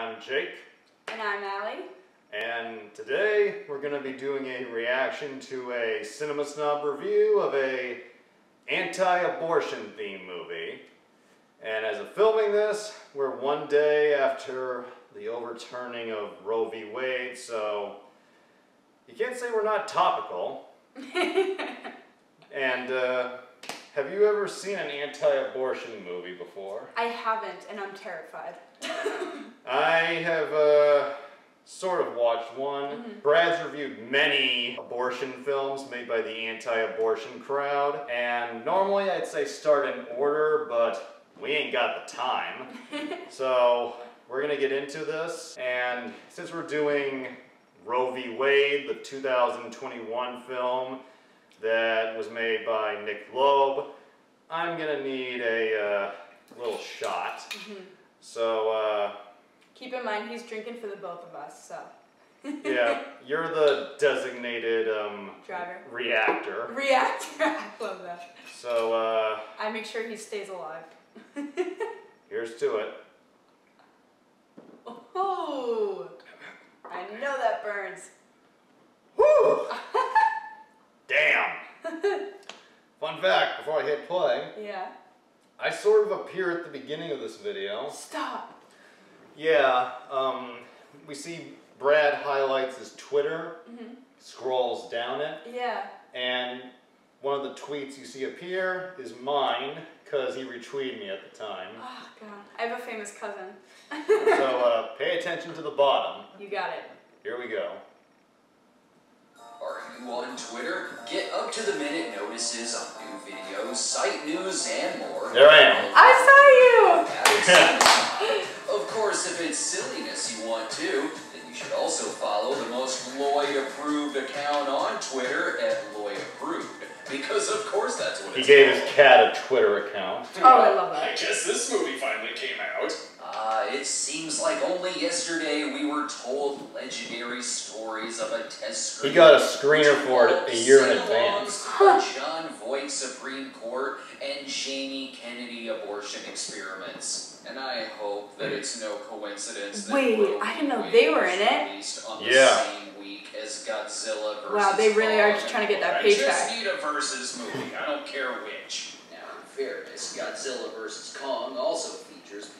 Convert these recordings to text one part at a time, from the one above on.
I'm Jake, And I'm Allie. and today we're going to be doing a reaction to a Cinema Snob review of a anti-abortion theme movie. And as of filming this, we're one day after the overturning of Roe v. Wade, so you can't say we're not topical. and uh, have you ever seen an anti-abortion movie before? I haven't, and I'm terrified. I have uh, sort of watched one. Brad's reviewed many abortion films made by the anti-abortion crowd, and normally I'd say start in order, but we ain't got the time. so we're gonna get into this, and since we're doing Roe v. Wade, the 2021 film that was made by Nick Loeb, I'm gonna need a uh, little shot. So, uh, Keep in mind, he's drinking for the both of us, so. yeah, you're the designated um, Driver. reactor. Reactor. I love that. So, uh, I make sure he stays alive. here's to it. Oh, I know that burns. Woo! Damn! Fun fact before I hit play, Yeah. I sort of appear at the beginning of this video. Stop. Yeah, um, we see Brad highlights his Twitter, Mhm. scrolls down it, Yeah. and one of the tweets you see appear is mine because he retweeted me at the time. Oh God, I have a famous cousin. So uh, pay attention to the bottom. you got it. Here we go. Are you on Twitter? Get up to the minute notices on new videos, site news, and more. There I am. I saw you. of course, if it's silliness you want to, then you should also follow the most Lloyd approved account on Twitter at Lloyd Approved. Because of course that's what He it's gave his cat a Twitter account. Oh, I love that. I guess this movie finally came out. Ah, it seems like only yesterday we were told legendary stories of a test screen. He got a screener for it a year in advance. for Jon Voight Supreme Court and Jamie Kennedy abortion experiments. And I hope that it's no coincidence that Wait, Roe I didn't know v. they were in it. on the Yeah. same week as Godzilla versus Wow, they really are just trying to get that I just paycheck. need a versus movie. I don't care which. Now, in fairness, Godzilla vs. Kong also features people aborting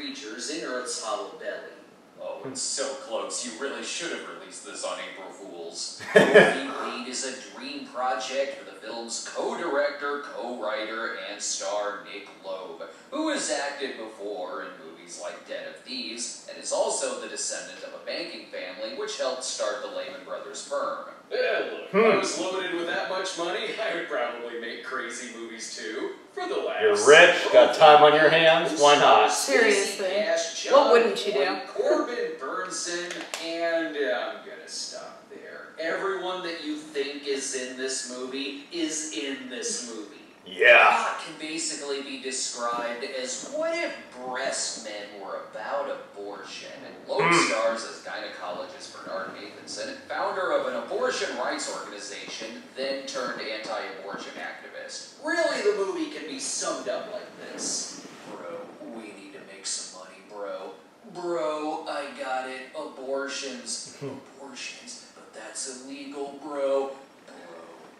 creatures in Earth's hollow belly. Oh, it's hmm. so close. You really should have released this on April Fools. Roe v. Wade is a dream project for the film's co-director, co-writer, and star Nick Loeb, who has acted before in movies like Dead of Thieves, and is also the descendant of a banking family which helped start the Lehman Brothers firm. Yeah, look, if I was limited with that much money, I would probably make crazy movies too. For the last. You're rich, got time on your hands, why not? Seriously. Cash, What wouldn't you do? Boyd, Corbin Bernsen, and uh, I'm gonna stop there. Everyone that you think is in this movie is in this movie. Yeah. Can basically be described as what if breast men were about abortion? And Loeb Hmm. stars as gynecologist Bernard Nathanson, founder of an abortion rights organization, then turned anti-abortion activist. Really, the movie can be summed up like this. Bro, we need to make some money, bro. Bro, I got it. Abortions. Abortions. But that's illegal, bro. Bro,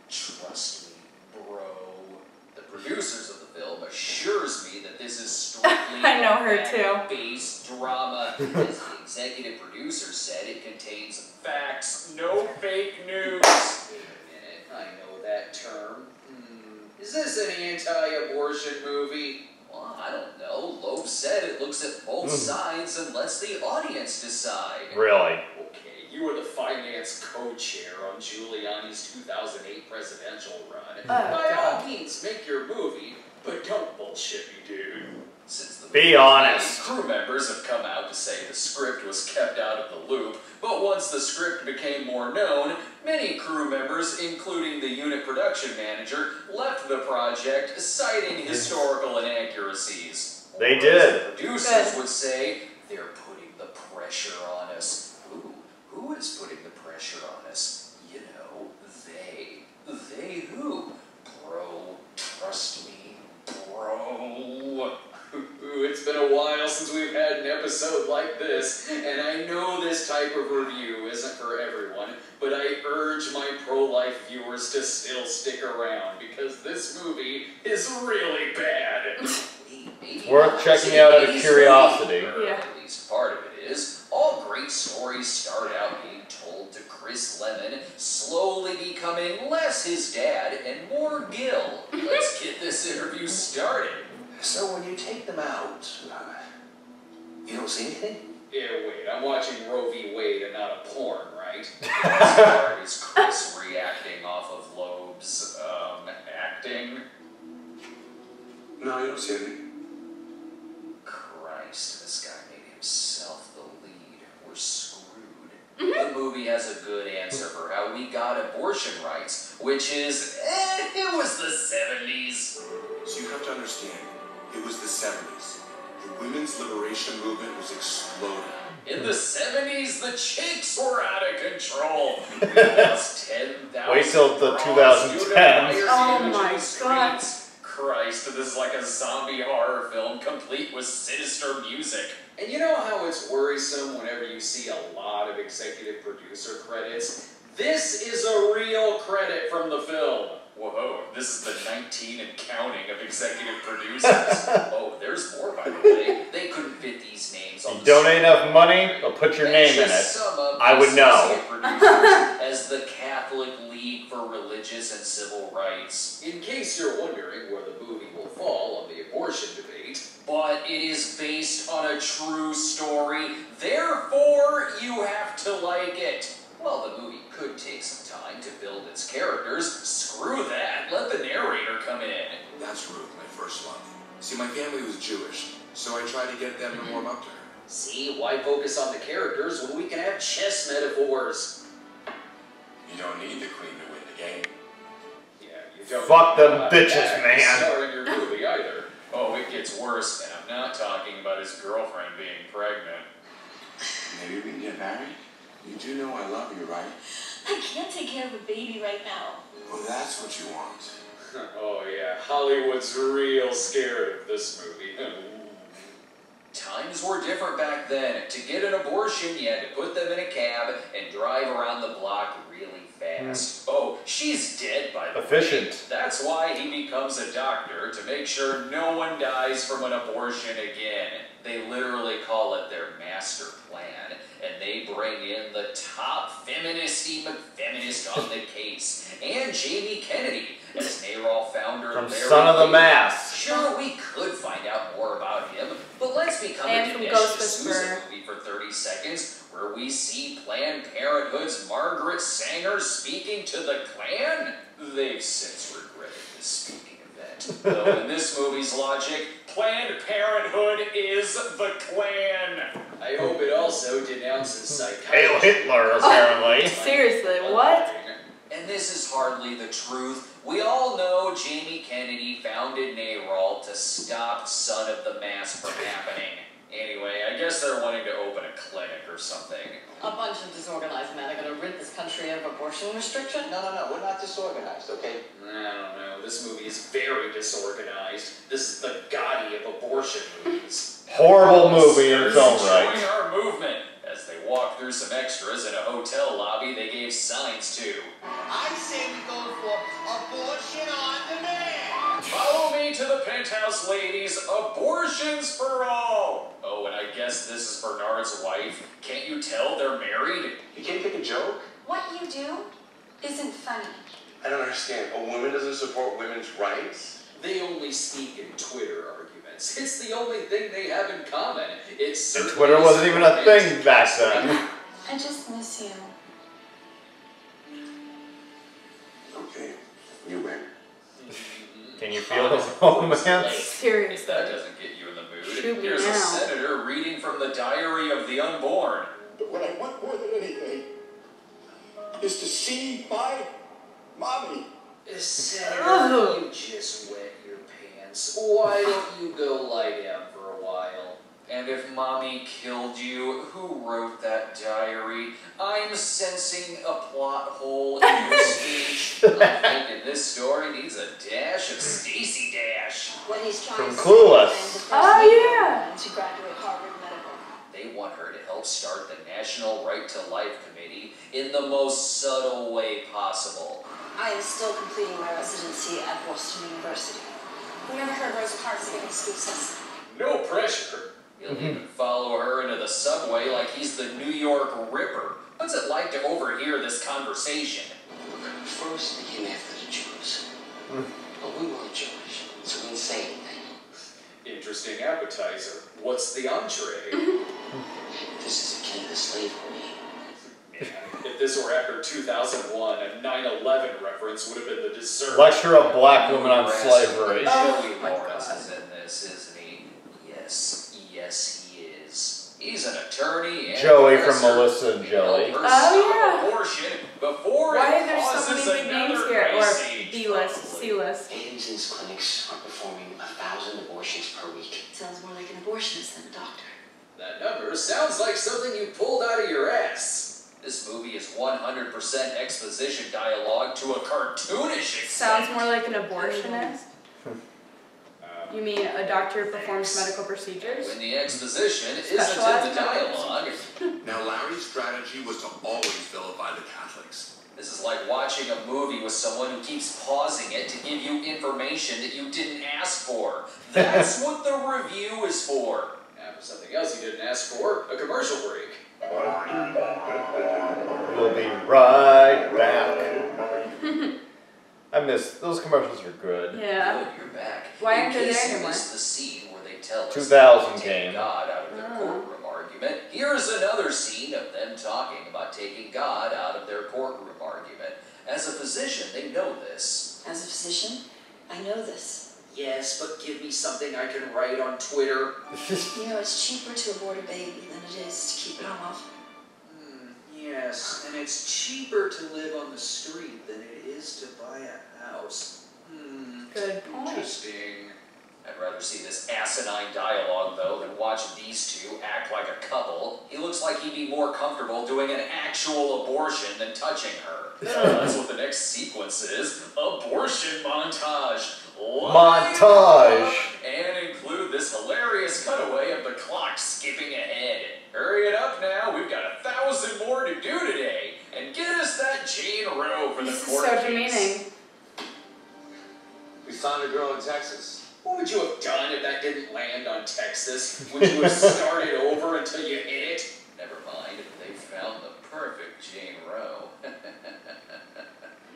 trust me, bro. The producers of the film assures me that this is strictly I know her too. based drama. As the executive producer said, it contains facts, no fake news. Wait a minute, I know that term. Hmm, is this an anti-abortion movie? Well, I don't know. Loeb said it looks at both Hmm. sides and lets the audience decide. Really? Okay, you were the finance co-chair on Giuliani's 2008 presidential run. Oh, By all means, make your movie, but don't bullshit me, dude. Since the Be honest. crew members have come out to say the script was kept out of the loop, but once the script became more known, many crew members, including the unit production manager, left the project citing historical inaccuracies. They Or did. the producers Good. would say, they're putting the pressure on us. Who? Who is putting the pressure on us? You know, they. They who? Bro, trust me, bro. it's been a while since we've had an episode like this, and I know this type of review isn't for everyone, but I urge my pro-life viewers to still stick around because this movie is really bad. Maybe Worth checking out out of curiosity. Yeah. At least part of it is. All great stories start out being told to Chris Lemmon, slowly becoming less his dad and more Gil. Let's get this interview started. So when you take them out, uh, you don't see anything? Yeah, wait, I'm watching Roe v. Wade and not a porn, right? This part is Chris reacting off of Loeb's um, acting. No, you don't see anything. Christ, this guy made himself the lead. We're screwed. The movie has a good answer for how we got abortion rights, which is, eh, it was the 70s. So you have to understand, it was the 70s. The women's liberation movement was exploding. In the 70s, the chicks were out of control. We lost 10,000 Wait till the raw 2010s. Oh my God. Christ, this is like a zombie horror film complete with sinister music. And you know how it's worrisome whenever you see a lot of executive producer credits? This is a real credit from the film. Whoa, this is the 19 and counting of executive producers. oh, there's more, by the way. They couldn't fit these names on You the donate enough money, they'll put your name in it. I would know. as the Catholic League for Religious and Civil Rights. In case you're wondering where the movie will fall on the abortion debate, But it is based on a true story, therefore you have to like it. Well, the movie could take some time to build its characters. Screw that, let the narrator come in. That's Ruth, my first love. See, my family was Jewish, so I tried to get them to warm up to her. see why focus on the characters when we can have chess metaphors? You don't need the queen to win the game. Yeah, you don't Fuck them bitches, man. Star in your movie either. Oh, it gets worse, and I'm not talking about his girlfriend being pregnant. Maybe we can get married? You do know I love you, right? I can't take care of a baby right now. Well, that's what you want. oh yeah, Hollywood's real scared of this movie. Times were different back then. To get an abortion, you had to put them in a cab and drive around the block really fast. Hmm. Oh, she's dead by the way. Efficient. That's why he becomes a doctor, to make sure no one dies from an abortion again. They literally call it their master plan, and they bring in the top feministy McFeminist on the case, and Jamie Kennedy as NARAL founder From Larry Son of the Lee. Mass. Sure, we could find out more about him, but let's become And a from Dinesh Ghost D'Souza movie for 30 seconds, where we see Planned Parenthood's Margaret Sanger speaking to the Klan. They've since regretted this speaking event. Though in this movie's logic, Planned Parenthood is the Klan. I hope it also denounces Hail psychiatry. Hitler, apparently. Seriously, what? And this is hardly the truth. We all know Jamie Kennedy founded NARAL to stop Son of the Mask from happening. Anyway, I guess they're wanting to open a clinic or something. A bunch of disorganized men are gonna rid this country of abortion restriction? No, no, no, we're not disorganized, okay? I don't know, this movie is very disorganized. This is the Gotti of abortion movies. Horrible movie in its own Enjoying right. our movement. As they walk through some extras in a hotel lobby they gave signs to. I say we go for abortion on demand. Follow me to the penthouse, ladies. Abortions for all. Oh, and I guess this is Bernard's wife. Can't you tell they're married? You can't take a joke? What you do isn't funny. I don't understand. A woman doesn't support women's rights? They only speak in Twitter arguments. It's the only thing they have in common. It's And Twitter wasn't even a thing back then. I just miss you. Can you feel the Honest romance? If that Seriously. doesn't get you in the mood, Shoot me here's now. a senator reading from the diary of the unborn. But what I want more than anything is to see my mommy. Senator, Ugh. you just wet your pants. Why don't you go lie down for a while? And if mommy killed you, who wrote that diary? I'm sensing a plot hole in your speech. I'm thinking this story needs a dash of Stacey Dash. When he's trying From Clueless. Oh, yeah. To graduate Harvard Medical. They want her to help start the National Right to Life Committee in the most subtle way possible. I am still completing my residency at Boston University. Remember never heard Rosa Parks giving excuses. No pressure. He'll even follow her into the subway like he's the New York Ripper. What's it like to overhear this conversation? First, they came after the Jews. But we weren't Jewish, so we didn't say anything. Interesting appetizer. What's the entree? This is akin to slavery. if this were after 2001, a 9/11 reference would have been the dessert. Lecture a black woman on slavery. Oh Joey my God. is in this, isn't he? Yes, yes he is. He's an attorney and Joey from. Melissa and Joey. Oh, yeah. abortion before Why are there so causes many big names here? Or ice age, B list, probably. C list. Hayden's clinics are performing a thousand abortions per week. Sounds more like an abortionist than a doctor. That number sounds like something you pulled out of your ass. This movie is 100% exposition dialogue to a cartoonish extent. Sounds more like an abortionist. You mean a doctor who performs medical procedures? When the exposition isn't in the dialogue, Now, Larry's strategy was to always vilify the Catholics. this is like watching a movie with someone who keeps pausing it to give you information that you didn't ask for. That's what the review is for. Now for something else you didn't ask for, a commercial break. We'll be right back. I miss those commercials are good. Yeah. Good, you're back. Why aren't they case there you anymore? the scene where they tell us 2000 to came. God out of their Oh. courtroom argument. Here's another scene of them talking about taking God out of their courtroom argument. As a physician, they know this. As a physician, I know this. Yes, but give me something I can write on Twitter. You know, it's cheaper to abort a baby than it is to keep it alive. Hmm, yes, and it's cheaper to live on the street than it is to buy a house. Good point. interesting. I'd rather see this asinine dialogue, though, than watch these two act like a couple. He looks like he'd be more comfortable doing an actual abortion than touching her. That's what the next sequence is abortion montage. Line Montage. And include this hilarious cutaway of the clock skipping ahead. Hurry it up now, we've got a thousand more to do today. And get us that Jane Roe for the This is court so case. demeaning. We found a girl in Texas. What would you have done if that didn't land on Texas? Would you have started over until you hit it? Never mind, they found the perfect Jane Roe.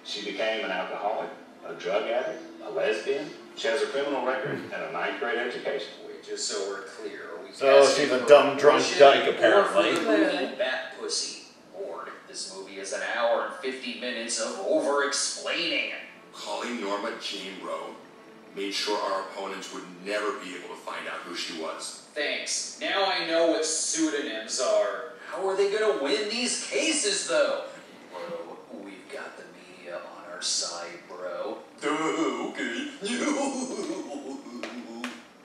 She became an alcoholic, a drug addict, a lesbian. She has a criminal record and a ninth grade education. Wait, just so we're clear, we oh, So she's a dumb drunk dyke, apparently. for the movie Bat Pussy. Bored. This movie is an hour and 50 minutes of over explaining. Calling Norma Jean Roe made sure our opponents would never be able to find out who she was. Thanks. Now I know what pseudonyms are. How are they gonna win these cases, though? Bro, we've got the media on our side, bro. okay.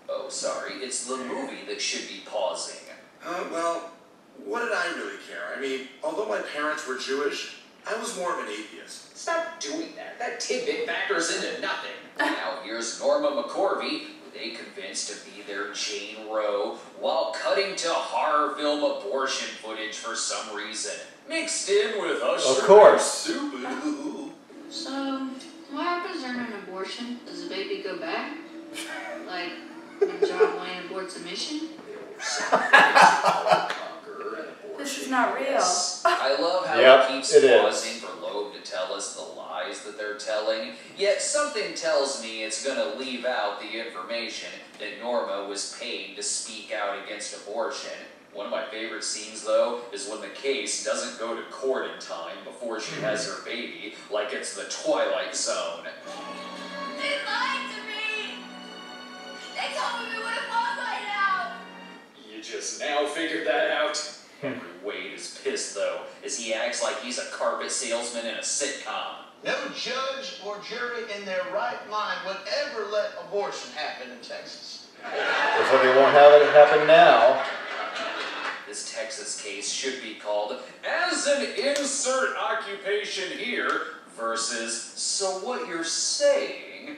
oh, sorry, it's the movie that should be pausing. Uh, well, what did I really care? I mean, although my parents were Jewish, I was more of an atheist. Stop doing that. That tidbit factors into nothing. Now here's Norma McCorvey, who they convinced to be their Jane Roe, while cutting to horror film abortion footage for some reason, mixed in with Usher Of course. and Subaru. So, what happens during an abortion? Does the baby go back? Like, when John Wayne aborts a mission? This is not real. Yes. I love how Yep, it keeps it is. pausing for Loeb to tell us the lies that they're telling, yet something tells me it's gonna leave out the information that Norma was paid to speak out against abortion. One of my favorite scenes, though, is when the case doesn't go to court in time before she hmm. has her baby, like it's the Twilight Zone. They lied to me! They told me we would have won by now! You just now figured that out. Henry Wade is pissed, though, as he acts like he's a carpet salesman in a sitcom. No judge or jury in their right mind would ever let abortion happen in Texas. So they won't have it happen now. This Texas case should be called As an Insert Occupation Here versus So What You're Saying.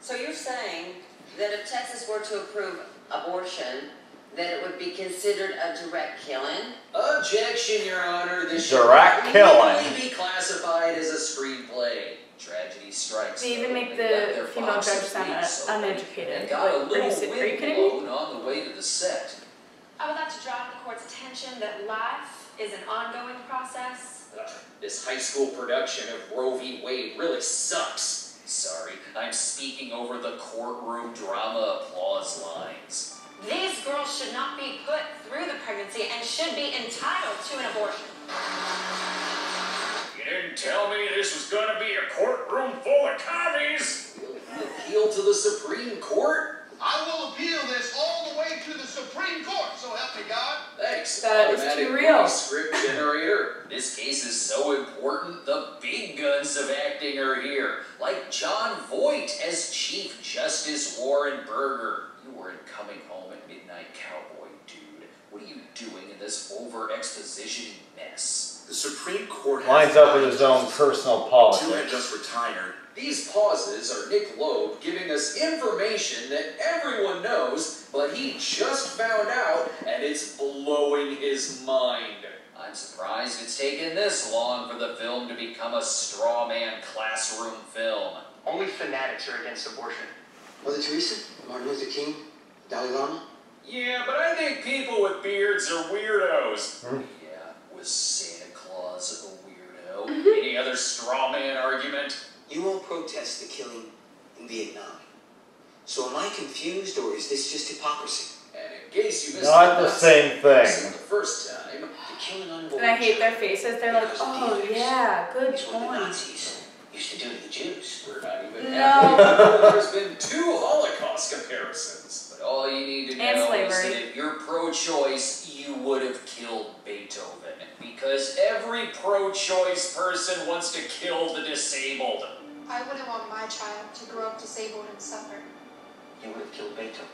So you're saying that if Texas were to approve abortion, that it would be considered a direct killing? Objection, Your Honor. This Direct should killing. legally be classified as a screenplay. Tragedy strikes. They even make the female judge of sound leaks un- uneducated. And got a Like, are little se- are wind blown on the way to the set. I would like to draw the court's attention that life is an ongoing process. Ugh, this high school production of Roe v. Wade really sucks. Sorry, I'm speaking over the courtroom drama applause lines. These girls should not be put through the pregnancy and should be entitled to an abortion. You didn't tell me this was gonna be a courtroom full of commies. Appeal to the Supreme Court? I will appeal this all the way to the Supreme Court, so help me God. Thanks. That is too automatic real. Script generator. this case is so important, the big guns of acting are here. Like Jon Voight as Chief Justice Warren Burger. You weren't coming home at midnight, cowboy dude. What are you doing in this over exposition mess? The Supreme Court has Lines up with his own justices. personal Two had just retired. These pauses are Nick Loeb giving us information that everyone knows, but he just found out, and it's blowing his mind. I'm surprised it's taken this long for the film to become a straw man classroom film. Only fanatics are against abortion. Mother Teresa, Martin Luther King, Dalai Lama. Yeah, but I think people with beards are weirdos. Hmm? Yeah, was Santa Claus a weirdo? Mm-hmm. Any other straw man argument? You all protest the killing in Vietnam. So am I confused, or is this just hypocrisy? And in case you missed Not the the same thing. The first time, The killing unborn And I hate their faces. They're like, oh defects yeah, good is point. Nazis used to do to the Jews. we're not even No. There's been two Holocaust comparisons. But all you need to And know is slavery. that if you're pro-choice, you would have killed Beethoven. Because every pro-choice person wants to kill the disabled. I wouldn't want my child to grow up disabled and suffer. You would have killed Beethoven.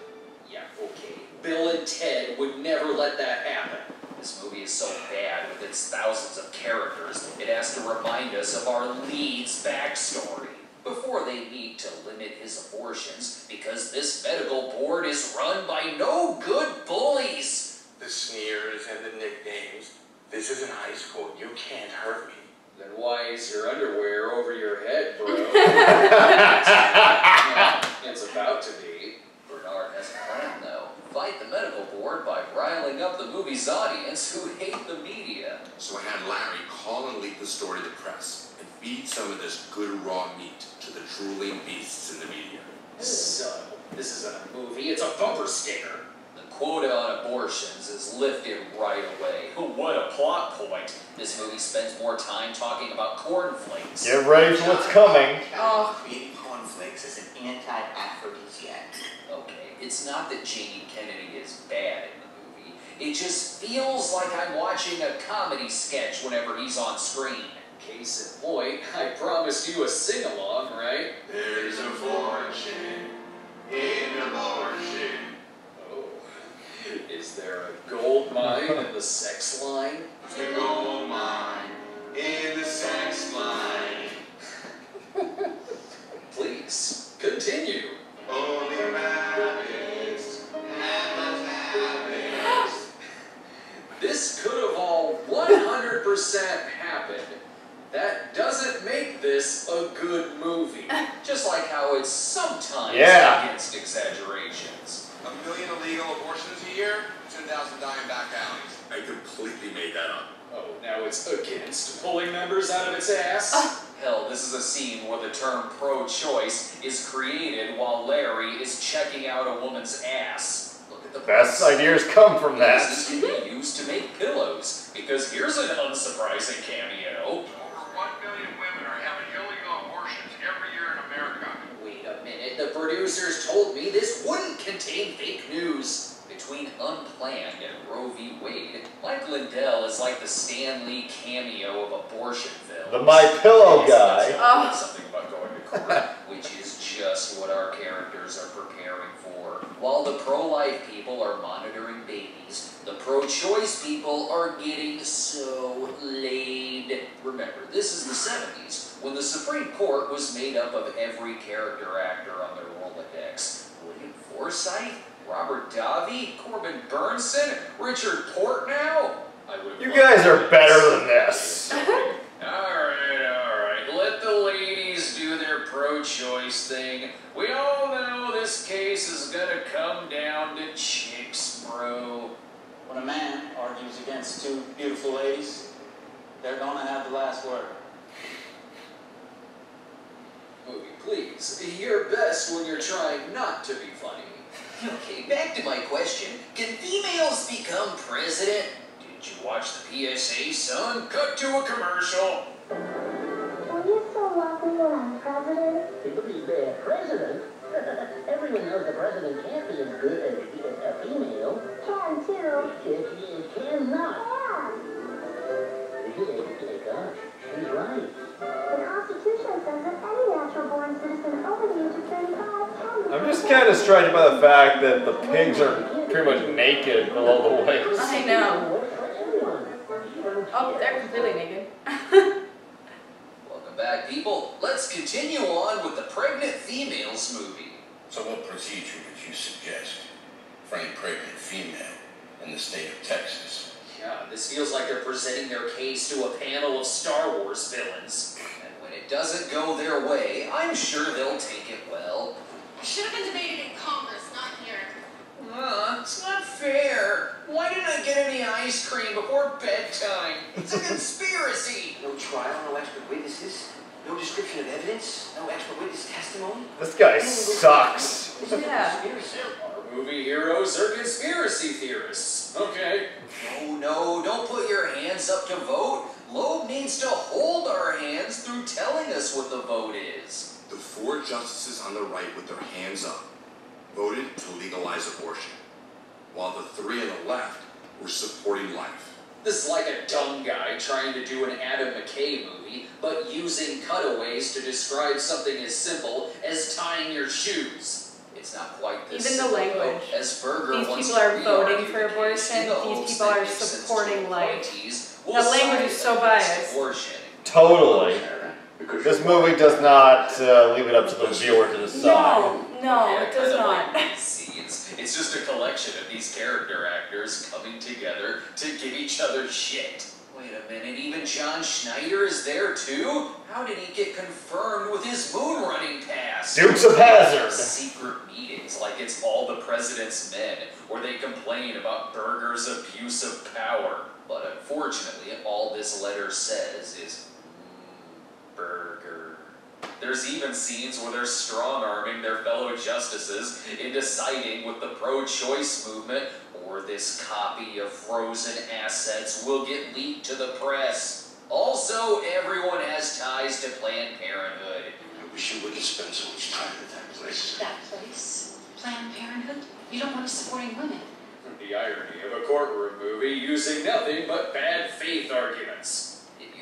Yeah, okay. Bill and Ted would never let that happen. This movie is so bad with its thousands of characters, it has to remind us of our lead's backstory. Before they need to limit his abortions, because this medical board is run by no good bullies. The sneers and the nicknames. This isn't high school. You can't hurt me. Then why is your underwear over your head, bro? it's about to be. Bernard has a plan, though. Fight the medical board by riling up the movie's audience who hate the media. So I had Larry call and leak the story to the press and feed some of this good raw meat to the drooling beasts in the media. So, this isn't a movie, it's a bumper sticker. The quota on abortions is lifted right away. What a plot point. This movie spends more time talking about cornflakes. Get ready for what's coming. Oh. Creating cornflakes is an anti-aphrodisiac. Okay, it's not that Jamie Kennedy is bad in the movie. It just feels like I'm watching a comedy sketch whenever he's on screen. Case in point, I promised you a sing-along, right? There's a fortune in abortion. Oh, is there a gold mine in the sex line? The gold mine in the sex line. Please, continue. Only rabbits have habits. This could have all 100% happened. That doesn't make this a good movie. Just like how it's sometimes Yeah. against exaggerations. A million illegal abortions a year, 10,000 dying back alleys. I completely made that up. Oh, now it's against pulling members out of its ass? Hell, this is a scene where the term pro-choice is created while Larry is checking out a woman's ass. Look at the Best price. ideas come from that. This can be used to make pillows, because here's an unsurprising cameo. Producers told me this wouldn't contain fake news. Between Unplanned and Roe v. Wade, Mike Lindell is like the Stan Lee cameo of abortion films. The My Pillow guy. Oh. Something about going to court, which is just what our characters are preparing for. While the pro-life people are monitoring babies, the pro-choice people are getting so laid. Remember, this is the 70s, when the Supreme Court was made up of every character actor on their Rolodex. William Forsythe? Robert Davi? Corbin Bernsen? Richard Portnow. I would You guys are better than this. Alright, alright. Let the ladies do their pro choice thing. We all know this case is gonna come down to chicks, bro. When a man argues against two beautiful ladies, they're gonna have the last word. Movie, please. You're best when you're trying not to be funny. Okay, back to my question. Can females become president? Did you watch the PSA, son? Cut to a commercial. Will you still love me when I'm president? The president? Everyone knows the president can't be as good as a, a female. Can too. It, it cannot. Gosh, she's right. The Constitution says that any natural born citizen over the age of 35 can be I'm just kind of struck by the fact that the pigs are pretty much naked below the waist. I know. Oh, they're completely naked. Welcome back, people. Let's continue on with the pregnant females movie. So what procedure would you suggest for a pregnant female in the state of Texas? Yeah, this feels like they're presenting their case to a panel of Star Wars villains. And when it doesn't go their way, I'm sure they'll take it well. Should have been debated in Congress, not here. Uh, it's not fair. Why didn't I get any ice cream before bedtime? It's a conspiracy. No trial, no expert witnesses, no description of evidence, no expert witness testimony. This guy sucks. Yeah. Our movie heroes are conspiracy theorists. Okay. No, no, don't put your hands up to vote. Loeb needs to hold our hands through telling us what the vote is. The four justices on the right with their hands up voted to legalize abortion, while the three on the left were supporting life. This is like a dumb guy trying to do an Adam McKay movie, but using cutaways to describe something as simple as tying your shoes. It's not quite this Even the language. as Burger These people are voting for the case abortion. the These people are supporting two life. appointees will The language is so biased. Abortion. Totally. This movie does not uh, leave it up to the viewer to decide. No, no, Yeah, it does not. Like scenes. It's just a collection of these character actors coming together to give each other shit. Wait a minute, even John Schneider is there too? How did he get confirmed with his moon running pass? Dukes of Hazzard. Secret meetings like it's all the president's men, where they complain about Burger's abuse of power. But unfortunately, all this letter says is "Mm, Burger. There's even scenes where they're strong arming their fellow justices into siding with the pro choice movement, or this copy of frozen assets will get leaked to the press. Also, everyone has ties to Planned Parenthood. I wish you wouldn't spend so much time at that place. That place, Planned Parenthood, you don't want us supporting women. The irony of a courtroom movie using nothing but bad faith arguments.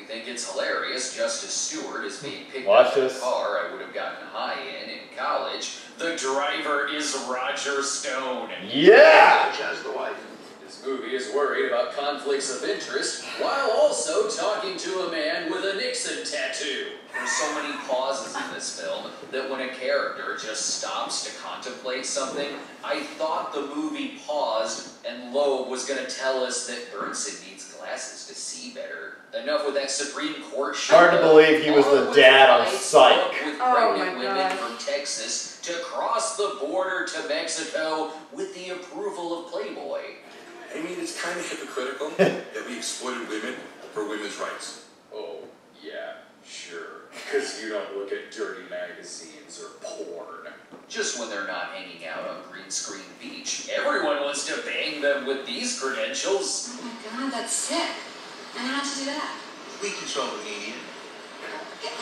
If you think it's hilarious, Justice Stewart is being picked Watch up in a this. car I would have gotten high in in college. The driver is Roger Stone. Yeah! As the wife. This movie is worried about conflicts of interest while also talking to a man with a Nixon tattoo. There's so many pauses in this film that when a character just stops to contemplate something, I thought the movie paused and Loeb was going to tell us that Bernsen needs glasses to see better. Enough with that Supreme Court shit. Hard to believe he was the dad on rights Psych. up With Oh pregnant my women gosh. from Texas to cross the border to Mexico with the approval of Playboy. I mean, it's kind of hypocritical that we exploited women for women's rights. Oh, yeah, sure. Because you don't look at dirty magazines or porn. Just when they're not hanging out on Green Screen Beach. Everyone wants to bang them with these credentials. Oh my god, that's sick. I know how to do that. We control the media.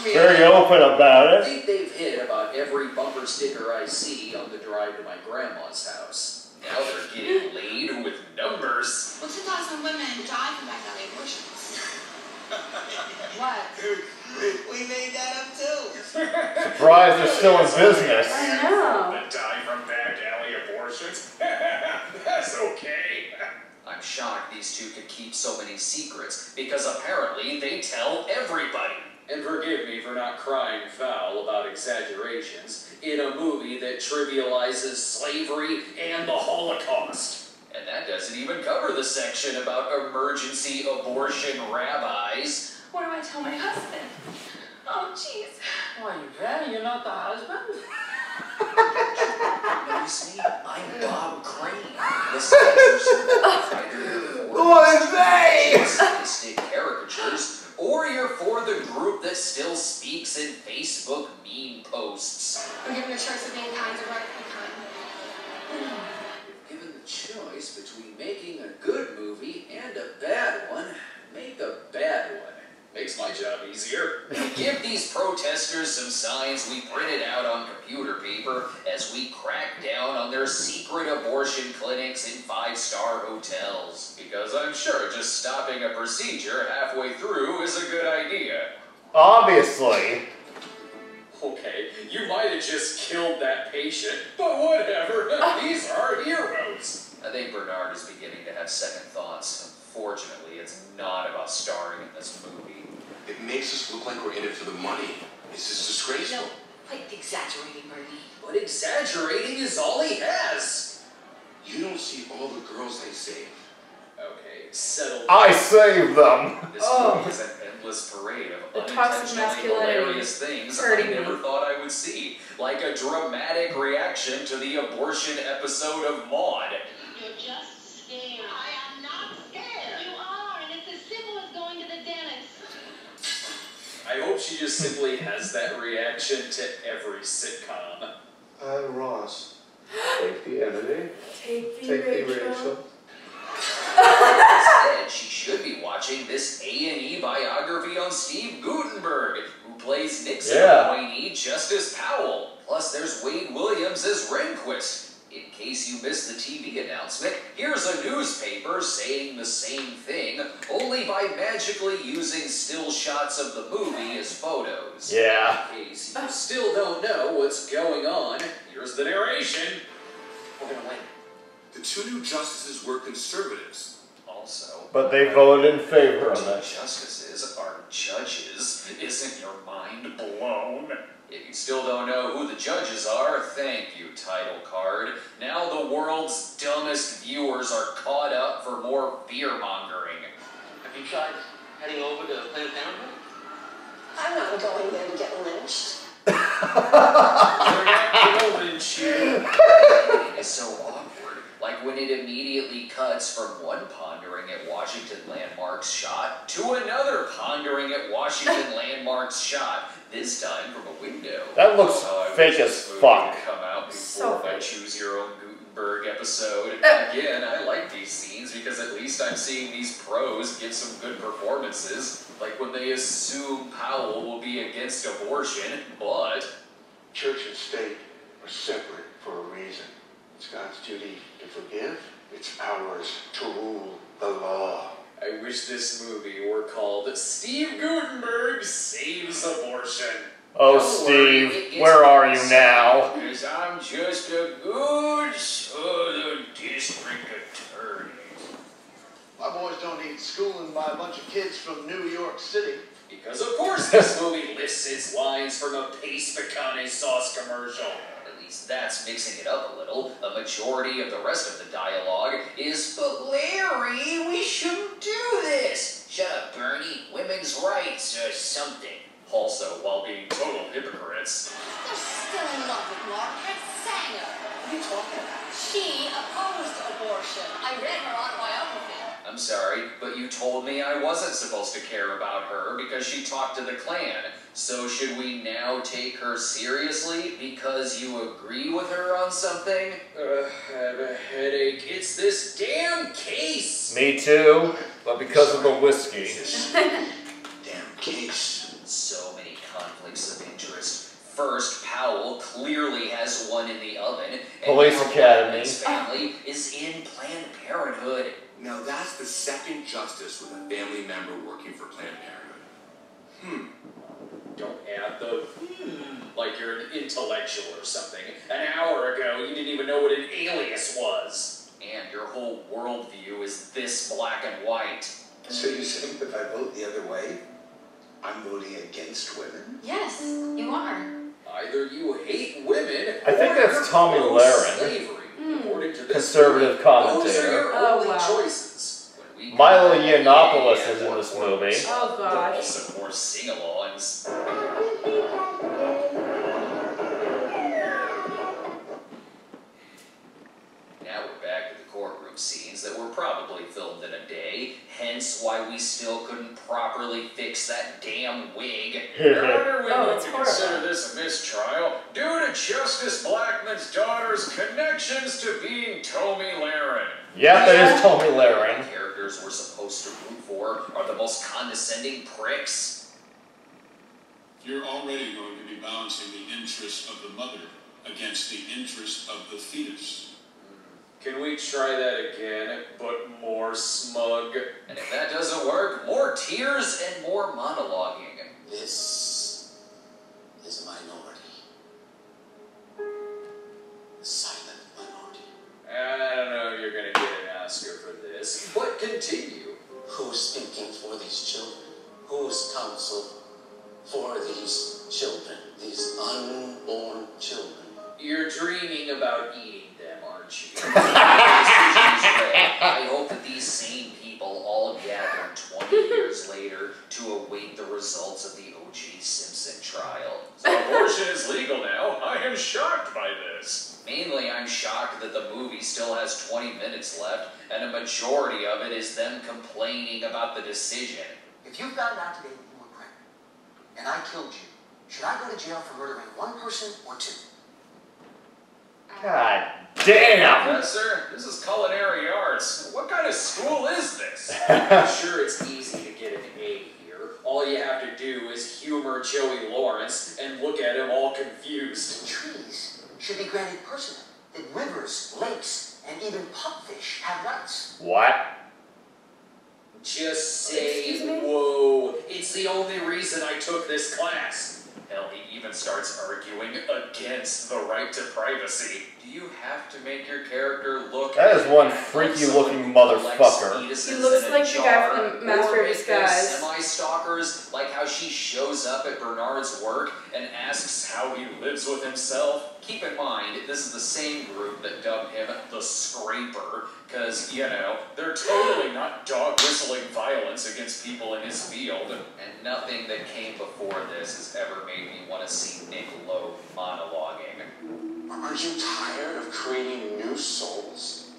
Very open about it. I think they've hit about every bumper sticker I see on the drive to my grandma's house. Now they're getting laid with numbers. Well, 2,000 women died from back alley abortions. what? We made that up too. Surprised they're still in business. I know. That die from back alley abortions? That's okay. I'm shocked these two could keep so many secrets because apparently they tell everybody. And forgive me for not crying foul about exaggerations in a movie that trivializes slavery and the Holocaust. And that doesn't doesn't even cover the section about emergency abortion rabbis. What do I tell my husband? Oh, jeez. Why, Yvette, you're not the husband? Notice me? I'm Bob Crane, the censor fighter What is they? sadistic caricatures, or you're for the group that still speaks in Facebook meme posts. I'm given the choice of being kind or right kind. Hmm. Given the choice between making a good movie and a bad one, make a bad one. Makes my job easier. Give these protesters some signs we printed out on computer paper as we crack down on their secret abortion clinics in five star hotels. Because I'm sure just stopping a procedure halfway through is a good idea. Obviously. Okay, you might have just killed that patient, but whatever. These are heroes. I think Bernard is beginning to have second thoughts. Unfortunately, it's not about starring in this movie. It makes us look like we're in it for the money. This is disgraceful. No, quite exaggerating, Bernie. But exaggerating is all he has. You don't see all the girls I save. Okay, settle. I save them. This Oh. movie is an endless parade of The toxic unintentionally masculinity hilarious things I hurting never me. thought I would see. Like a dramatic reaction to the abortion episode of Maud. You're just I hope she just simply has that reaction to every sitcom. Uh, Ross. Take the Emily. Take the Take the Rachel. Rachel. Instead, she should be watching this A&E biography on Steve Guttenberg, who plays Nixon Yeah. appointee Justice Powell. Plus, there's Wade Williams as Rehnquist. In case you missed the TV announcement, here's a newspaper saying the same thing, only by magically using still shots of the movie as photos. Yeah. In case you still don't know what's going on, here's the narration. We're gonna win. The two new justices were conservatives. Also, But they voted in favor of it. Justices are judges. Isn't your mind blown? If you still don't know who the judges are, thank you, title card. Now the world's dumbest viewers are caught up for more beer mongering. Have you tried heading over to Planned Parenthood? I'm not going there to get lynched. They're not gonna lynch you. It is so awkward. Like when it immediately cuts from one pondering at Washington landmarks shot to another pondering at Washington landmarks shot, this time from a window. That looks Oh, fake as fuck. would Come out before So my fake. Choose Your Own Guttenberg episode. Uh. Again, I like these scenes because at least I'm seeing these pros give some good performances. Like when they assume Powell will be against abortion, but Church and state are separate for a reason. It's God's duty to forgive. It's ours to rule the law. I wish this movie were called Steve Guttenberg Saves Abortion. Oh, Don't Steve, gets where are you now? Cause I'm just a good southern district attorney. My boys don't need schooling by a bunch of kids from New York City. Because of course this movie lists its lines from a Pace Picante sauce commercial. At least that's mixing it up a little. A majority of the rest of the dialogue is, but Larry, we shouldn't do this. Shut up, Bernie. Women's rights or something. Also, while being total hypocrites. They're still in love with Margaret Sanger. What are you talking about? She opposed abortion. I read her autobiography. I'm sorry, but you told me I wasn't supposed to care about her because she talked to the Klan. So should we now take her seriously because you agree with her on something? Uh, I have a headache. It's this damn case. Me too, but because of the whiskey. Damn case. So many conflicts of interest. First, Powell clearly has one in the oven. and Police Academy. His family is in Planned Parenthood. Now that's the second justice with a family member working for Planned Parenthood. Hmm. Don't add the hmm like you're an intellectual or something. An hour ago, you didn't even know what an alias was. And your whole worldview is this black and white. So you think if I vote the other way, I'm voting against women? Yes, you are. Either you hate women, I think or that's you're Tomi pro Lahren. Slavery, according to this Conservative movie. commentator. Those are your Oh, only wow. Milo Yiannopoulos is in this movie. Oh gosh. Also more sing-alongs. Now we're back to the courtroom scenes that were probably filmed in a day, hence why we still couldn't properly fix that damn wig. Your Honor, we Oh, move it's to horrible. consider this a mistrial due to Justice Blackmun's daughter's connections to being Tomi Lahren. Yeah, that is Tomi Lahren. The characters we're supposed to root for are the most condescending pricks. You're already going to be balancing the interest of the mother against the interest of the fetus. Hmm. Can we try that again, but more smug? And if that doesn't work, more tears and more monologuing. This is a minority. A silent minority. I don't know if you're gonna get an Oscar for this, but continue. Who's speaking for these children? Who's counsel for these children? These unborn children? You're dreaming about eating them, aren't you? I hope that these same people all gather 20 years later to await the results of the O.J. Simpson trial. So abortion is legal now. I am shocked by this. Mainly, I'm shocked that the movie still has 20 minutes left, and a majority of it is them complaining about the decision. If you found out today that you were pregnant, and I killed you, should I go to jail for murdering one person or two? God damn! Professor, this is culinary arts. What kind of school is this? I'm sure it's easy to get an A here. All you have to do is humor Joey Lawrence and look at him all confused. Trees should be granted personhood. That rivers, lakes, and even pupfish have rights. What? Just say, whoa, it's the only reason I took this class. Hell, he even starts arguing against the right to privacy. Do you have to make your character look That is one freaky looking motherfucker. He looks like the guy jar, from Master or of Disguise. Semi-stalkers, like how she shows up at Bernard's work and asks how he lives with himself. Keep in mind, this is the same group that dubbed him the Scraper, because, you know, they're totally not dog whistling violence against people in his field. And nothing that came before this has ever made me want to see Nick Loeb monologuing. Aren't you tired of creating new souls?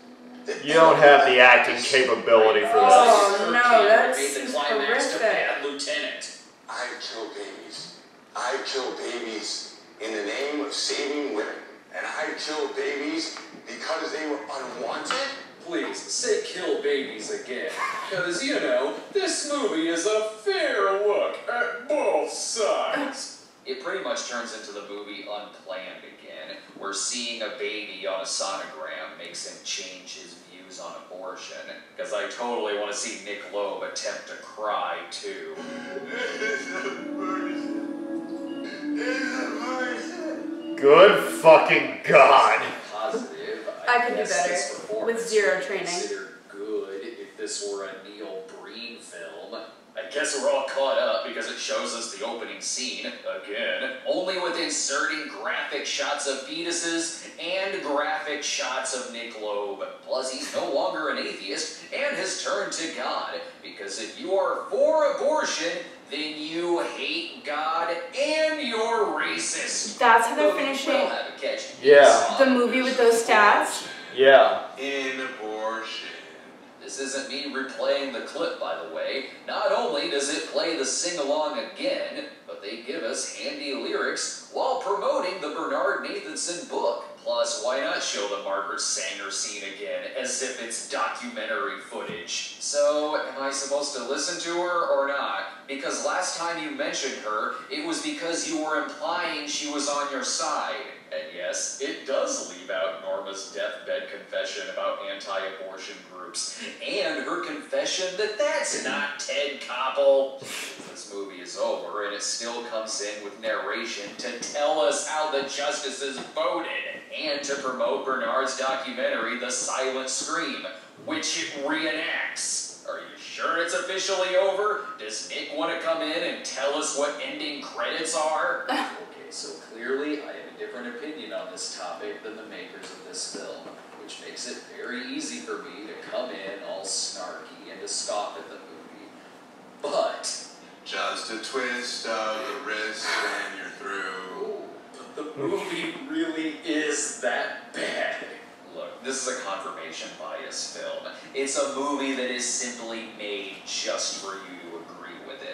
You don't have the acting capability for this. Oh no, that's made the seems climax to horrific. Lieutenant. I kill babies. I kill babies in the name of saving women. And I kill babies because they were unwanted? Please, say kill babies again. Because, you know, this movie is a fair look at both sides. It pretty much turns into the movie Unplanned again, where seeing a baby on a sonogram makes him change his views on abortion. Because I totally want to see Nick Loeb attempt to cry too. Good fucking god. I could do better with zero training. Good if this were a Neil Breen film. I guess we're all caught up because it shows us the opening scene again, only with inserting graphic shots of fetuses and graphic shots of Nick Loeb. Plus, he's no longer an atheist and has turned to God because if you are for abortion, then you hate God and you're racist. That's how they're Though you finishing will have a catch. Yeah. the movie with those stats. Yeah. In abortion. This isn't me replaying the clip, by the way. Not only does it play the sing along again, but they give us handy lyrics while promoting the Bernard Nathanson book. Plus, why not show the Margaret Sanger scene again as if it's documentary footage? So, am I supposed to listen to her or not? Because last time you mentioned her, it was because you were implying she was on your side. And yes, it does leave out Norma's deathbed confession about anti-abortion groups, and her confession that that's not Ted Koppel. this movie is over, and it still comes in with narration to tell us how the justices voted, and to promote Bernard's documentary, The Silent Scream, which it reenacts. Are you sure it's officially over? Does Nick want to come in and tell us what ending credits are? okay, so clearly I different opinion on this topic than the makers of this film, which makes it very easy for me to come in all snarky and to scoff at the movie. But Just a twist of the wrist and you're through. the movie really is that bad. Look, this is a confirmation bias film. It's a movie that is simply made just for you to agree with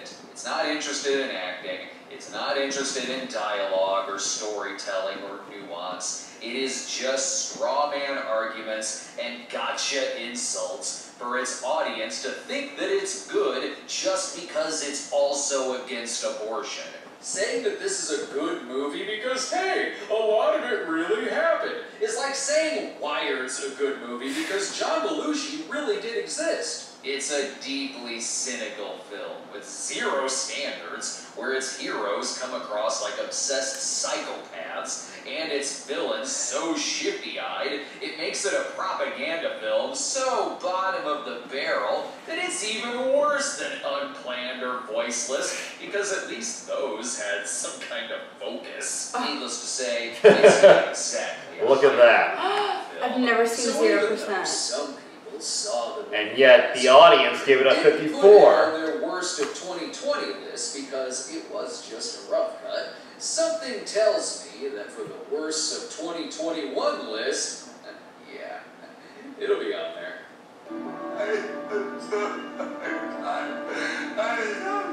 it. It's not interested in acting, it's not interested in dialogue or storytelling or nuance. It is just straw man arguments and gotcha insults for its audience to think that it's good just because it's also against abortion. Saying that this is a good movie because, hey, a lot of it really happened is like saying Wired's a good movie because John Belushi really did exist. It's a deeply cynical film with zero standards, where its heroes come across like obsessed psychopaths, and its villains so shippy-eyed, it makes it a propaganda film so bottom of the barrel that it's even worse than unplanned or voiceless, because at least those had some kind of focus. Ah. Needless to say, it's not exactly Look at that. I've never seen so 0% people saw the And yet the audience gave it a didn't put it 54. on their worst of 2020 list because it was just a rough cut. Something tells me that for the worst of 2021 list, yeah, it'll be on there.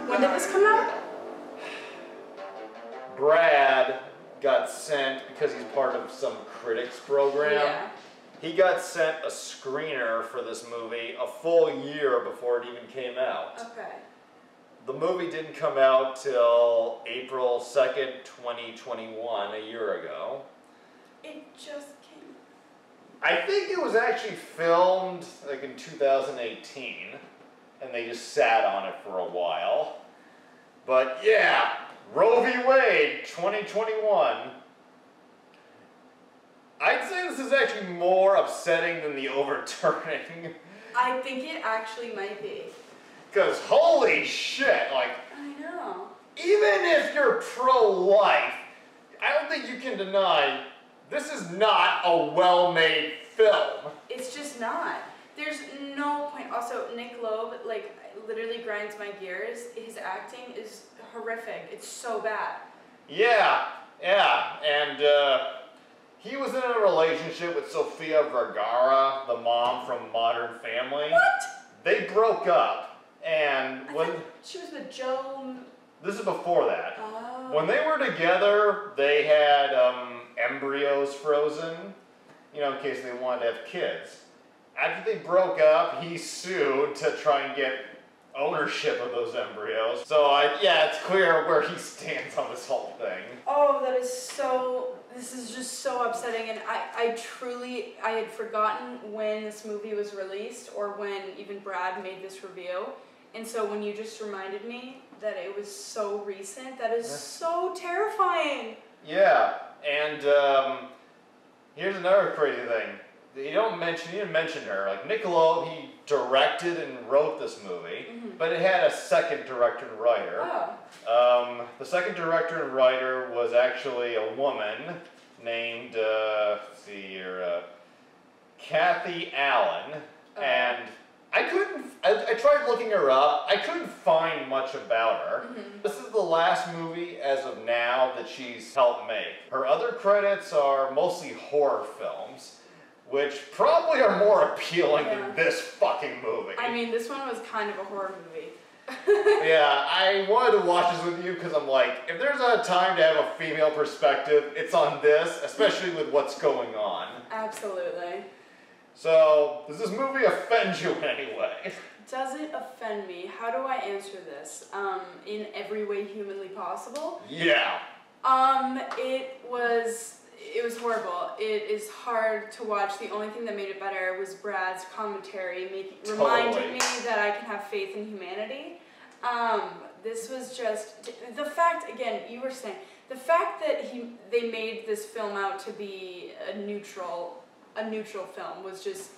When did this come out? Brad got sent because he's part of some critics program. Yeah. He got sent a screener for this movie a full year before it even came out. Okay. The movie didn't come out till April 2nd, 2021, a year ago. It just came. I think it was actually filmed like in 2018, and they just sat on it for a while. But yeah, Roe v. Wade 2021. I'd say this is actually more upsetting than the overturning. I think it actually might be. Because holy shit, like, I know. even if you're pro life, I don't think you can deny this is not a well made film. It's just not. There's no point. Also, Nick Loeb, like, literally grinds my gears. His acting is horrific. It's so bad. Yeah, yeah, and uh, he was in a relationship with Sofia Vergara, the mom from Modern Family. What? They broke up, and I when she was with Joan. this is before that. Oh. When they were together, they had um, embryos frozen, you know, in case they wanted to have kids. After they broke up, he sued to try and get ownership of those embryos. So I, yeah, it's clear where he stands on this whole thing. Oh, that is so. This is just so upsetting, and I, I truly, I had forgotten when this movie was released or when even Brad made this review. And so when you just reminded me that it was so recent, that is so terrifying. Yeah, and um, here's another crazy thing. You don't mention, you didn't mention her. Like Nick Loeb, he directed and wrote this movie, Mhm. But it had a second director and writer. Oh. Um, the second director and writer was actually a woman named, uh, let's see here, uh, Cathy Allyn, Oh. and I couldn't. I, I tried looking her up. I couldn't find much about her. Mhm. This is the last movie as of now that she's helped make. Her other credits are mostly horror films, which probably are more appealing Yeah. than this fucking movie. I mean, this one was kind of a horror movie. yeah, I wanted to watch this with you because I'm like, if there's a time to have a female perspective, it's on this, especially with what's going on. Absolutely. So, does this movie offend you in any way? Does it offend me? How do I answer this? Um, in every way humanly possible? Yeah. Um, it was it was horrible. It is hard to watch. The only thing that made it better was Brad's commentary, making reminding me that I can have faith in humanity. Um, this was just the fact. Again, you were saying the fact that he they made this film out to be a neutral a neutral film was just.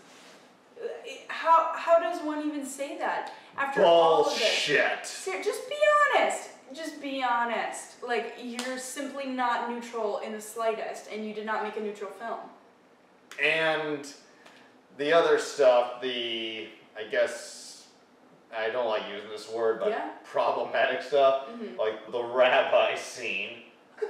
How how does one even say that after all of this? Bullshit. Just be honest. Just be honest. Like you're simply not neutral in the slightest, and you did not make a neutral film. And the other stuff, the, I guess, I don't like using this word, but Yeah. problematic stuff, Mhm. like the rabbi scene.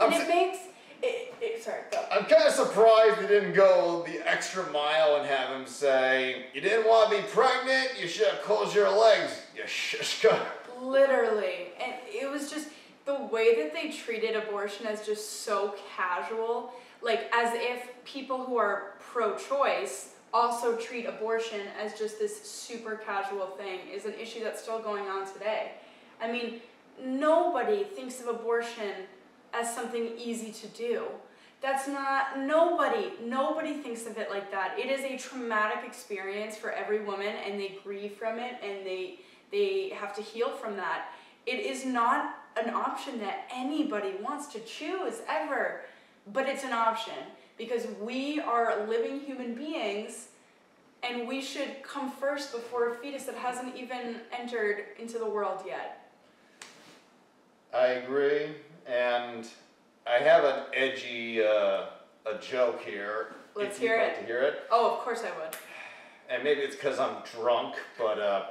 And it makes it, it sorry, go. I'm kind of surprised they didn't go the extra mile and have him say, "You didn't want to be pregnant. You should have closed your legs. You shishka." Literally. And it was just the way that they treated abortion as just so casual, like as if people who are pro choice also treat abortion as just this super casual thing is an issue that's still going on today. I mean, nobody thinks of abortion as something easy to do. That's not nobody. Nobody thinks of it like that. It is a traumatic experience for every woman and they grieve from it and they they have to heal from that. It is not an option that anybody wants to choose ever, but it's an option because we are living human beings and we should come first before a fetus that hasn't even entered into the world yet. I agree, and I have an edgy uh, a joke here. Let's hear like it. To hear it, Oh, of course I would. and maybe it's because I'm drunk, but uh,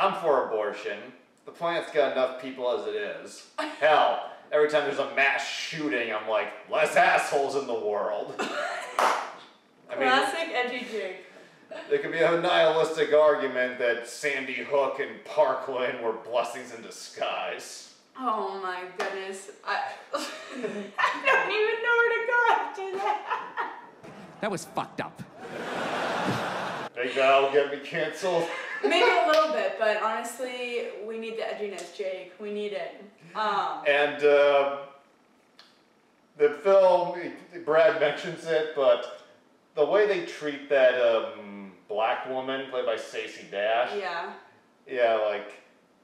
I'm for abortion. The planet's got enough people as it is. Hell, every time there's a mass shooting, I'm like, less assholes in the world. I mean, Classic edgy Jake. there could be a nihilistic argument that Sandy Hook and Parkland were blessings in disguise. Oh my goodness. I, I don't even know where to go after that. That was fucked up. Think that'll get me canceled? Maybe a little bit, but honestly, we need the edginess, Jake. We need it. Um, And uh, the film, Brad mentions it, but the way they treat that um, black woman played by Stacey Dash, yeah. yeah, like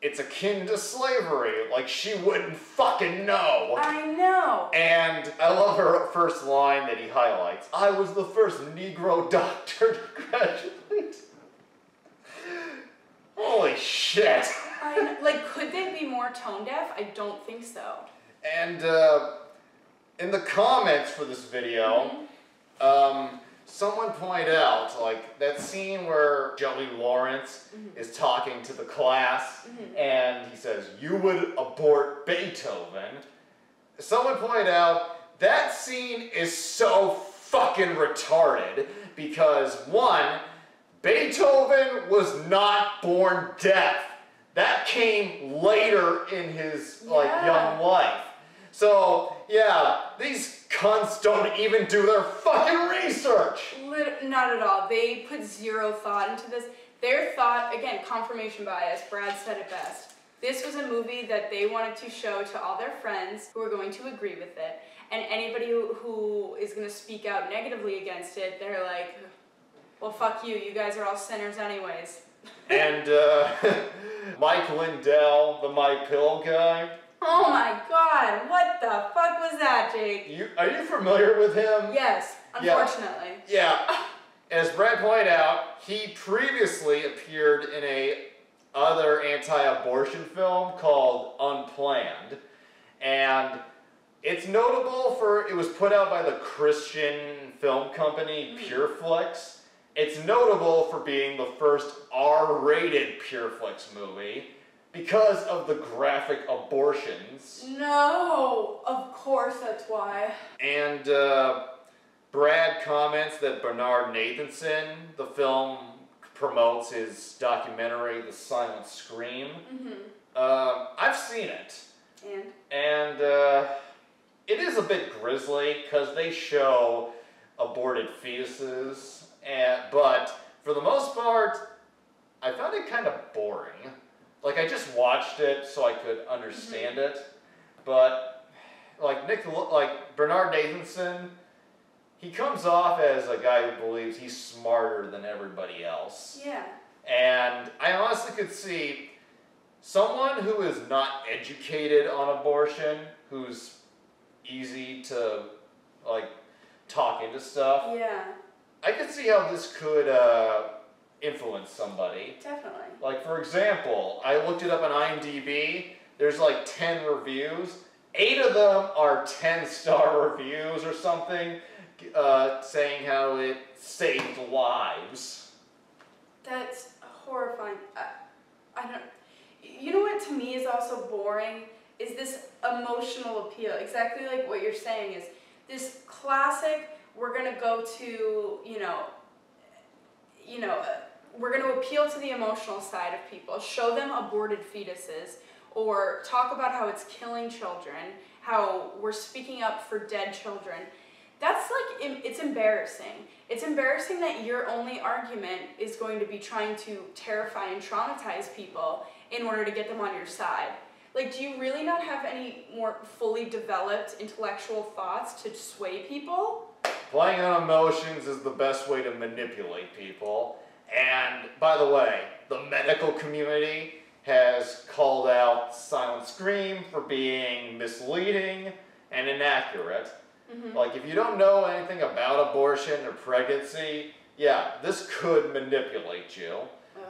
it's akin to slavery. Like she wouldn't fucking know. I know. And I love her first line that he highlights. I was the first Negro doctor to graduate. Holy shit. I like, could they be more tone deaf? I don't think so. And uh, in the comments for this video, um, someone pointed out like that scene where Joey Lawrence is talking to the class and he says, You would abort Beethoven. Someone pointed out that scene is so fucking retarded because one, Beethoven was not born deaf. That came later in his like Yeah. young life. So yeah, these cunts don't even do their fucking research. Lit- not at all. They put zero thought into this. Their thought, again, confirmation bias. Brad said it best. This was a movie that they wanted to show to all their friends who are going to agree with it. And anybody who, who is going to speak out negatively against it, they're like, well, fuck you. You guys are all sinners, anyways. And uh, Mike Lindell, the MyPillow guy, Oh my god, what the fuck was that, Jake? you are you familiar with him? Yes, unfortunately. Yeah. As Brad pointed out, he previously appeared in a other anti-abortion film called Unplanned. And it's notable for it was put out by the Christian film company Pureflix. It's notable for being the first R-rated Pureflix movie because of the graphic abortions. No, of course that's why. And uh, Brad comments that Bernard Nathanson, the film promotes his documentary, The Silent Scream. Mm-hmm. Uh, I've seen it, And? and uh, it is a bit grisly because they show aborted fetuses, and, but for the most part, I found it kind of boring. Like I just watched it so I could understand mm-hmm. it, but like Nick, like Bernard Nathanson, he comes off as a guy who believes he's smarter than everybody else. Yeah. And I honestly could see someone who is not educated on abortion, who's easy to like talk into stuff. Yeah, I could see how this could uh, influence somebody. definitely. Like for example, I looked it up on IMDb. There's like 10 reviews. Eight of them are 10 star reviews or something, uh, saying how it saved lives. That's horrifying. horrifying. I, I don't. You know what to me is also boring is this emotional appeal. Exactly like what you're saying is this classic. We're gonna go to you know. You know, uh, we're gonna appeal to the emotional side of people. Show them aborted fetuses, or talk about how it's killing children. How we're speaking up for dead children. That's like it's embarrassing. It's embarrassing that your only argument is going to be trying to terrify and traumatize people in order to get them on your side. Like, do you really not have any more fully developed intellectual thoughts to sway people? Playing on emotions is the best way to manipulate people. And by the way, the medical community has called out Silent Scream for being misleading and inaccurate. Mm-hmm. Like, if you don't know anything about abortion or pregnancy, yeah, this could manipulate you.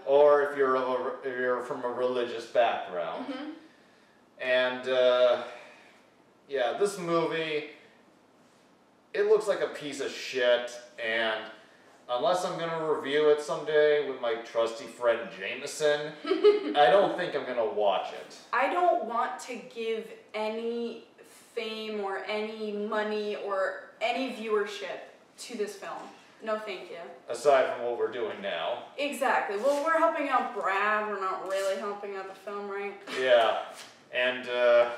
Or if you're, a, if you're from a religious background. Mm-hmm. And, uh, yeah, this movie, it looks like a piece of shit, and unless I'm gonna review it someday with my trusty friend Jameson, I don't think I'm gonna watch it. I don't want to give any fame or any money or any viewership to this film. No, thank you. Aside from what we're doing now. Exactly. Well, we're helping out Brad. We're not really helping out the film, right? Yeah, and uh,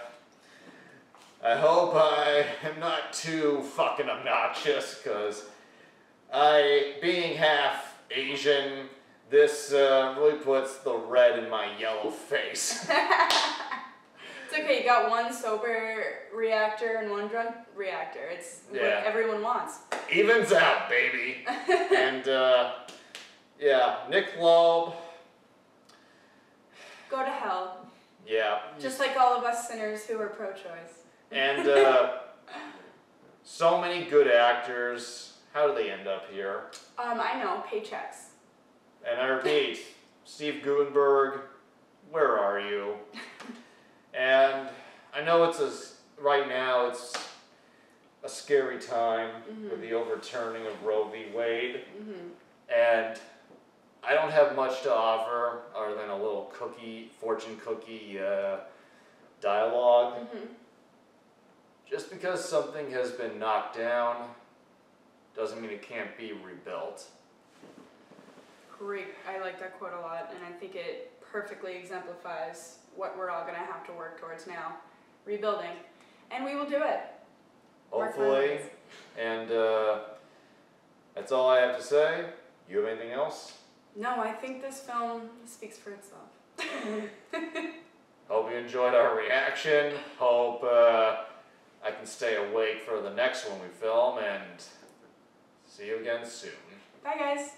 I hope I am not too fucking obnoxious, because I, being half Asian, this uh, really puts the red in my yellow face. It's okay. You got one sober reactor and one drunk reactor. It's what everyone wants. Evens out, baby. and uh, yeah, Nick Loeb. Go to hell. Yeah, Just like all of us sinners who are pro-choice. and uh, so many good actors. How do they end up here? Um, I know paychecks. And I repeat, Steve Guttenberg, where are you? And I know it's a right now it's a scary time with the overturning of Roe v. Wade, Mm-hmm. and I don't have much to offer other than a little cookie, fortune cookie uh, dialogue. Mm-hmm. Just because something has been knocked down doesn't mean it can't be rebuilt. Great. I like that quote a lot, and I think it perfectly exemplifies what we're all going to have to work towards now rebuilding. And we will do it. Hopefully. And uh, that's all I have to say. You have anything else? No, I think this film speaks for itself. Hope you enjoyed our reaction. Hope uh, I can stay awake for the next one we film. And see you again soon. Bye, guys.